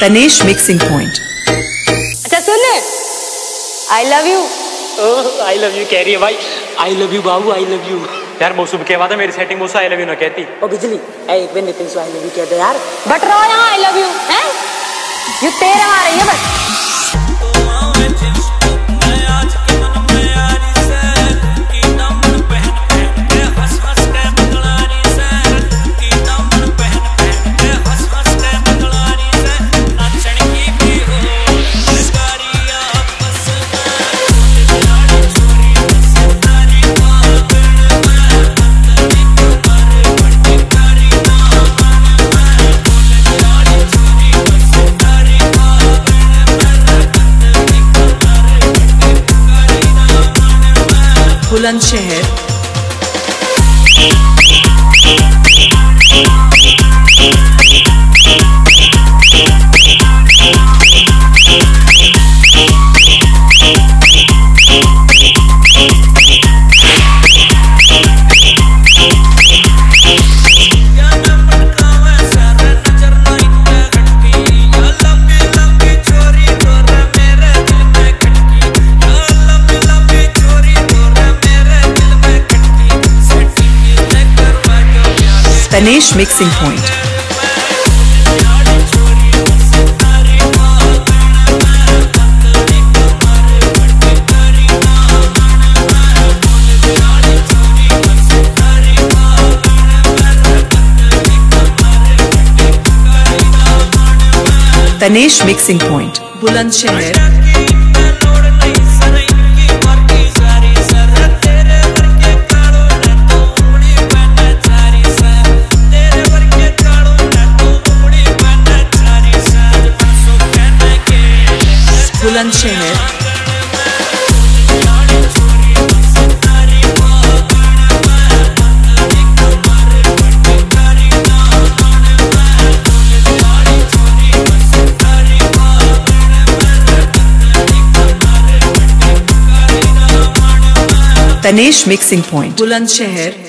Tanesh mixing point अच्छा सुन I love you I love you कह रही है भाई। आई लव यू बाबू आई लव यू यार मौसम के बाद मेरी सेटिंग मौसम आई लव यू ना कहती। ओ बिजली। ए एक बार नितिन से आई लव यू कह दे यार। बट रहो यहाँ आई लव यू हैं? ये तेरे मारे ये बस। Bulandshahr. Tanesh mixing point. Tanesh mixing point. Bulandshahr. Bulandshahr Tanesh mixing point. Bulandshahr